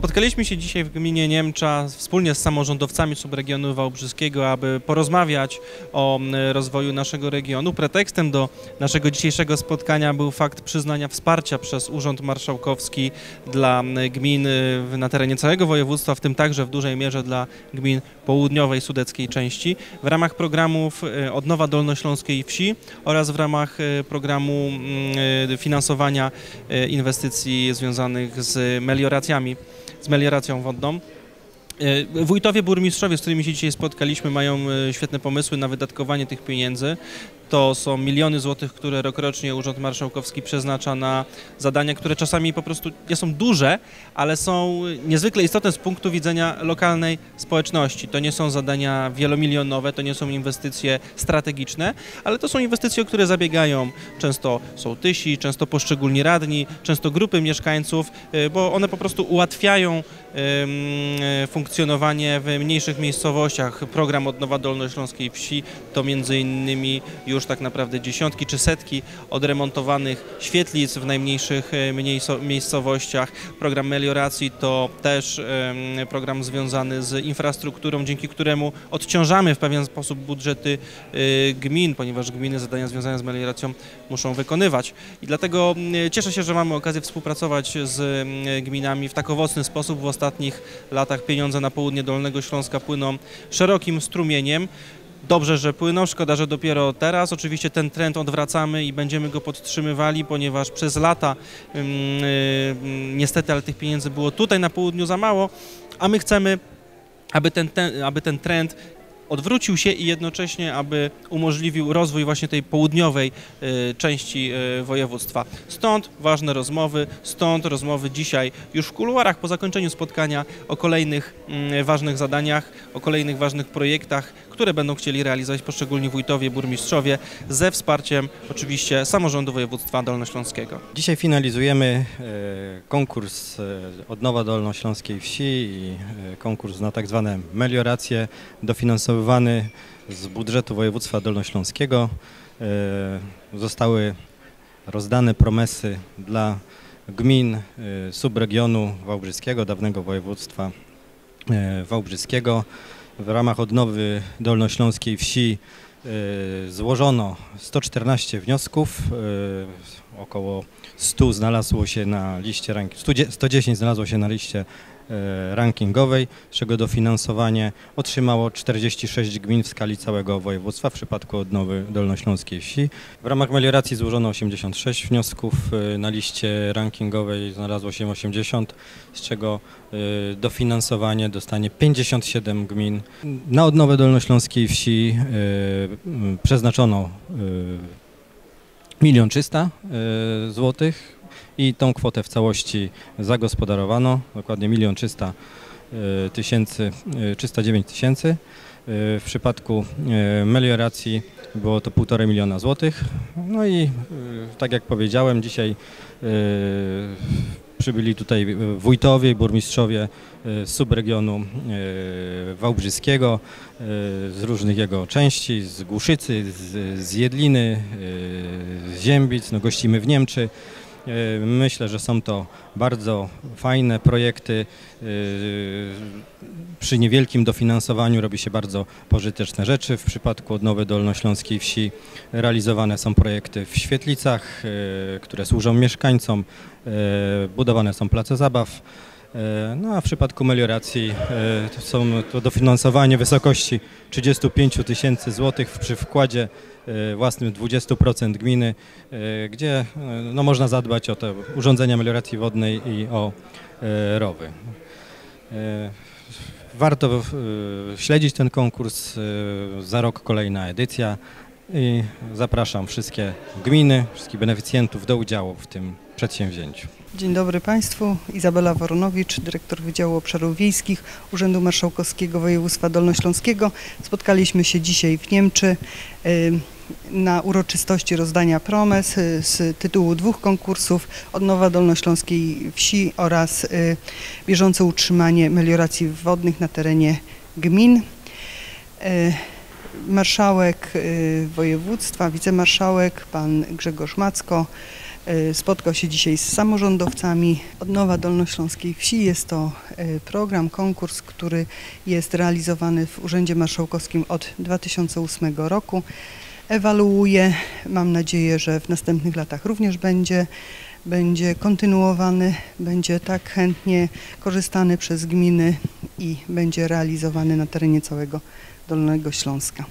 Spotkaliśmy się dzisiaj w gminie Niemcza wspólnie z samorządowcami subregionu wałbrzyskiego, aby porozmawiać o m, rozwoju naszego regionu. Pretekstem do naszego dzisiejszego spotkania był fakt przyznania wsparcia przez Urząd Marszałkowski dla m, gmin y, na terenie całego województwa, w tym także w dużej mierze dla gmin południowej, sudeckiej części, w ramach programów y, Odnowa Dolnośląskiej Wsi oraz w ramach y, programu mm, finansowania inwestycji związanych z melioracjami z melioracją wodną. E, Wójtowie, burmistrzowie, z którymi się dzisiaj spotkaliśmy, mają e, świetne pomysły na wydatkowanie tych pieniędzy. To są miliony złotych, które rokrocznie Urząd Marszałkowski przeznacza na zadania, które czasami po prostu nie są duże, ale są niezwykle istotne z punktu widzenia lokalnej społeczności. To nie są zadania wielomilionowe, to nie są inwestycje strategiczne, ale to są inwestycje, o które zabiegają często sołtysi, często poszczególni radni, często grupy mieszkańców, e, bo one po prostu ułatwiają funkcjonowanie w mniejszych miejscowościach. Program Odnowa Dolnośląskiej Wsi to między innymi już tak naprawdę dziesiątki czy setki odremontowanych świetlic w najmniejszych e, miejscowościach. Program melioracji to też program związany z infrastrukturą, dzięki któremu odciążamy w pewien sposób budżety y, gmin, ponieważ gminy zadania związane z melioracją muszą wykonywać. I dlatego mm, cieszę się, że mamy okazję współpracować z mm, gminami w tak owocny sposób. W ostatnich latach pieniądze na południe Dolnego Śląska płyną szerokim strumieniem. Dobrze, że płyną, szkoda, że dopiero teraz. Oczywiście ten trend odwracamy i będziemy go podtrzymywali, ponieważ przez lata ym, y, niestety, ale tych pieniędzy było tutaj na południu za mało, a my chcemy, aby ten, ten, aby ten trend odwrócił się i jednocześnie, aby umożliwił rozwój właśnie tej południowej y, części y, województwa. Stąd ważne rozmowy, stąd rozmowy dzisiaj już w kuluarach po zakończeniu spotkania o kolejnych mm, ważnych zadaniach, o kolejnych ważnych projektach, które będą chcieli realizować poszczególni wójtowie, burmistrzowie ze wsparciem oczywiście samorządu województwa dolnośląskiego. Dzisiaj finalizujemy e, konkurs e, Odnowa Dolnośląskiej Wsi i e, konkurs na tak zwane melioracje z budżetu województwa dolnośląskiego. E, Zostały rozdane promesy dla gmin e, subregionu wałbrzyskiego, dawnego województwa e, wałbrzyskiego. W ramach odnowy dolnośląskiej wsi złożono 114 wniosków, około 100 znalazło się na liście rank- 100 110 znalazło się na liście rankingowej, z czego dofinansowanie otrzymało 46 gmin w skali całego województwa w przypadku odnowy dolnośląskiej wsi. W ramach melioracji złożono 86 wniosków, e, na liście rankingowej znalazło się 80, z czego e, dofinansowanie dostanie 57 gmin. Na odnowę dolnośląskiej wsi e, przeznaczono e, milion trzysta e, złotych i tą kwotę w całości zagospodarowano, dokładnie milion trzysta e, tysięcy, e, 309 tysięcy. E, W przypadku melioracji było to półtorej miliona złotych. No i tak jak powiedziałem, dzisiaj przybyli tutaj wójtowie i burmistrzowie z subregionu wałbrzyskiego, z różnych jego części, z Głuszycy, z, z Jedliny, z Ziębic, no gościmy w Niemczy. E, Myślę, że są to bardzo fajne projekty. E, Przy niewielkim dofinansowaniu robi się bardzo pożyteczne rzeczy. W przypadku odnowy Dolnośląskiej Wsi realizowane są projekty w świetlicach, e, które służą mieszkańcom. Budowane są place zabaw. E, No a w przypadku melioracji e, to są to dofinansowanie wysokości 35 tysięcy złotych przy wkładzie e, własnym 20% gminy, gdzie no, można zadbać o te urządzenia melioracji wodnej i o rowy. Warto śledzić ten konkurs, za rok kolejna edycja i zapraszam wszystkie gminy, wszystkich beneficjentów do udziału w tym przedsięwzięciu. Dzień dobry Państwu. Izabela Woronowicz, dyrektor Wydziału Obszarów Wiejskich Urzędu Marszałkowskiego Województwa Dolnośląskiego. Spotkaliśmy się dzisiaj w Niemczy na uroczystości rozdania promes y, z tytułu dwóch konkursów Odnowa Dolnośląskiej Wsi oraz y, bieżące utrzymanie melioracji wodnych na terenie gmin. Y, Marszałek y, województwa, wicemarszałek pan Grzegorz Macko e, spotkał się dzisiaj z samorządowcami Odnowa Dolnośląskiej Wsi. Jest to e, program, konkurs, który jest realizowany w Urzędzie Marszałkowskim od 2008 roku. Ewaluuje, mam nadzieję, że w następnych latach również będzie, będzie kontynuowany, będzie tak chętnie korzystany przez gminy i będzie realizowany na terenie całego Dolnego Śląska.